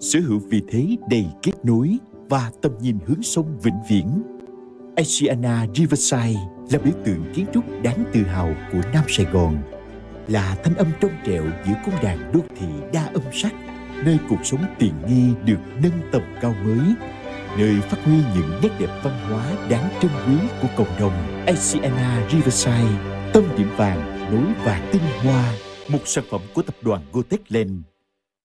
sở hữu vị thế đầy kết nối và tầm nhìn hướng sông vĩnh viễn. Asiana Riverside là biểu tượng kiến trúc đáng tự hào của Nam Sài Gòn, là thanh âm trong trẻo giữa cung đàn đô thị đa âm sắc, nơi cuộc sống tiện nghi được nâng tầm cao mới, nơi phát huy những nét đẹp văn hóa đáng trân quý của cộng đồng Asiana Riverside, tâm điểm vàng nối vàng tinh hoa, một sản phẩm của tập đoàn Gotek Land